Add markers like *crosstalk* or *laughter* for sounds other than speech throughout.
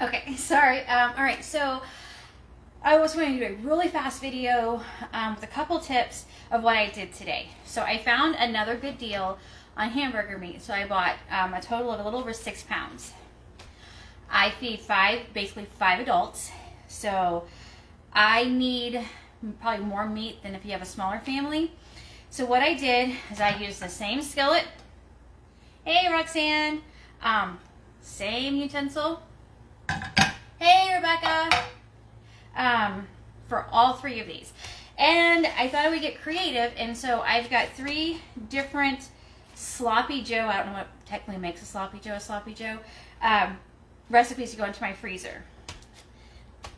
Okay, *laughs* sorry. Um, all right, so I was going to do a really fast video um, with a couple tips of what I did today. So I found another good deal on hamburger meat. So I bought um, a total of a little over six pounds. I feed five, basically five adults. So I need probably more meat than if you have a smaller family. So what I did is I used the same skillet. Hey, Roxanne. Um, same utensil. Hey, Rebecca. Um, for all three of these. And I thought I would get creative, and so I've got three different sloppy Joe, I don't know what technically makes a sloppy Joe a sloppy Joe, um, recipes to go into my freezer.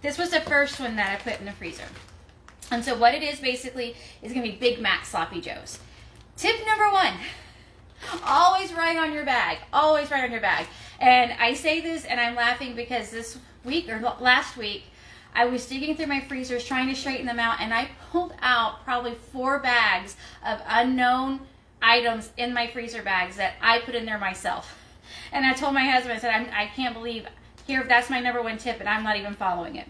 This was the first one that I put in the freezer. And so what it is basically is going to be Big Mac Sloppy Joes. Tip number one, always write on your bag. Always write on your bag. And I say this and I'm laughing because this week or last week, I was digging through my freezers trying to straighten them out and I pulled out probably four bags of unknown items in my freezer bags that I put in there myself. And I told my husband, I said, I'm, I can not believe, here, that's my number one tip and I'm not even following it.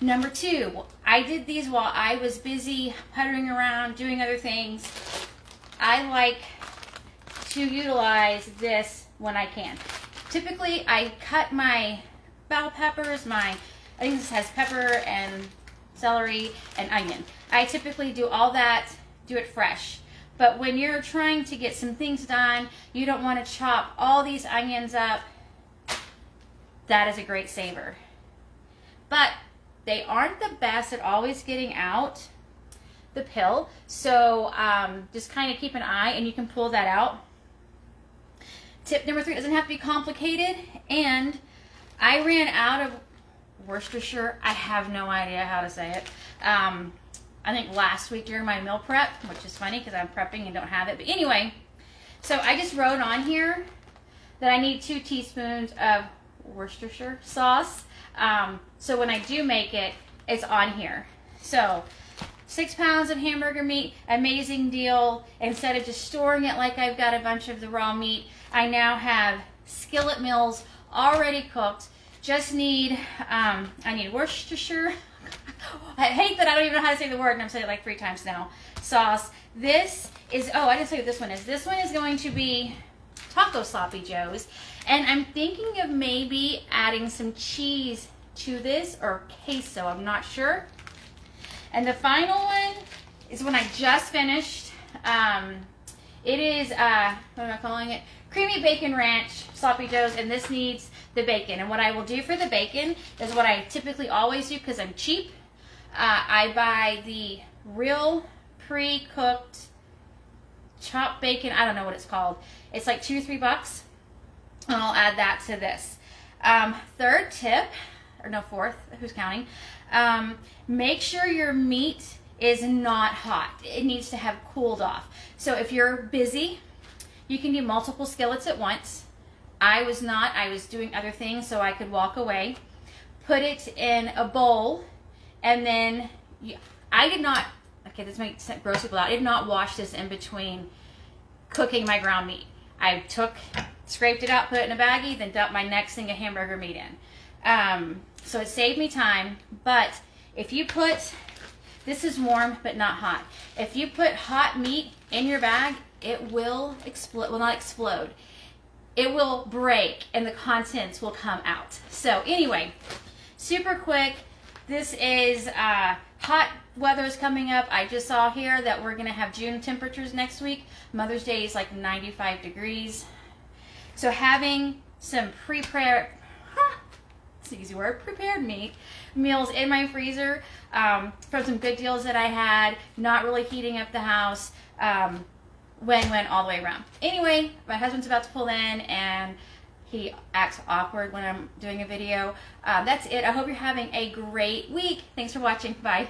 Number two, I did these while I was busy puttering around, doing other things. I like to utilize this when I can. Typically, I cut my bell peppers, my, I think this has pepper and celery and onion. I typically do all that, do it fresh. But when you're trying to get some things done, you don't want to chop all these onions up. That is a great saver. But they aren't the best at always getting out the pill. So um, just kind of keep an eye and you can pull that out. Tip number three doesn't have to be complicated. And I ran out of Worcestershire. I have no idea how to say it. Um, I think last week during my meal prep, which is funny because I'm prepping and don't have it. But anyway, so I just wrote on here that I need two teaspoons of Worcestershire sauce. Um, so when I do make it, it's on here. So six pounds of hamburger meat, amazing deal. Instead of just storing it like I've got a bunch of the raw meat, I now have skillet meals already cooked. Just need, um, I need Worcestershire. *laughs* I hate that I don't even know how to say the word and I'm saying it like three times now. Sauce. This is, oh, I didn't say what this one is. This one is going to be taco sloppy joes. And I'm thinking of maybe adding some cheese to this or queso. I'm not sure. And the final one is one I just finished. Um, it is, uh, what am I calling it? Creamy Bacon Ranch Sloppy Joes, and this needs the bacon. And what I will do for the bacon is what I typically always do because I'm cheap. Uh, I buy the real pre-cooked chopped bacon. I don't know what it's called. It's like two, or three bucks. And I'll add that to this. Um, third tip, or no, fourth, who's counting? Um, make sure your meat is not hot. It needs to have cooled off. So if you're busy, you can do multiple skillets at once. I was not, I was doing other things so I could walk away. Put it in a bowl and then you, I did not, okay, this might gross people out. I did not wash this in between cooking my ground meat. I took, scraped it out, put it in a baggie, then dumped my next thing of hamburger meat in. Um, so it saved me time, but if you put, this is warm but not hot. If you put hot meat in your bag, it will explode, will not explode. It will break and the contents will come out. So anyway, super quick. This is uh, hot weather is coming up. I just saw here that we're going to have June temperatures next week. Mother's Day is like 95 degrees. So having some pre-prepared, it's easy word, prepared meat meals in my freezer um, from some good deals that I had, not really heating up the house. Um, when went all the way around. Anyway, my husband's about to pull in and he acts awkward when I'm doing a video. Um, that's it. I hope you're having a great week. Thanks for watching. Bye.